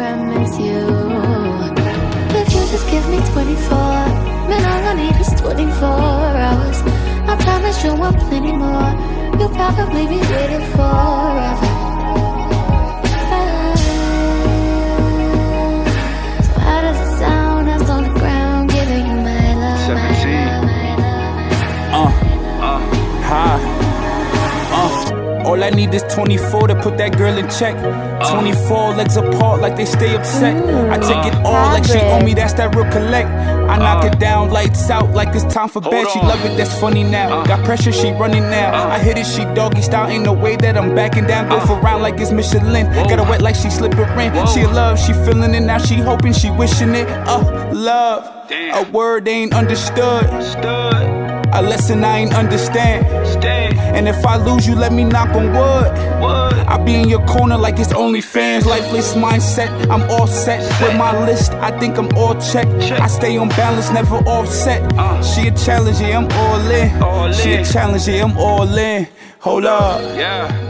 promise you. If you just give me 24, man, all I need is 24 hours. I promise you want plenty more. You'll probably be waiting forever. All I need is 24 to put that girl in check. 24 legs apart like they stay upset. I take it all like she owe me, that's that real collect. I knock it down, lights out like it's time for bed. She love it, that's funny now. Got pressure, she running now. I hit it, she doggy style. Ain't no way that I'm backing down. Go for round like it's Michelin. Got her wet like she slipping in. She in love, she feeling it now. She hoping, she wishing it. Uh, love. A word ain't understood. A lesson I ain't understand. Stay. And if I lose you, let me knock on wood. I be in your corner like it's only fans. Lifeless mindset, I'm all set. With my list, I think I'm all checked. Check. I stay on balance, never offset. She a challenge, yeah, I'm all in. All She a challenge, yeah, I'm all in. Hold up. Yeah.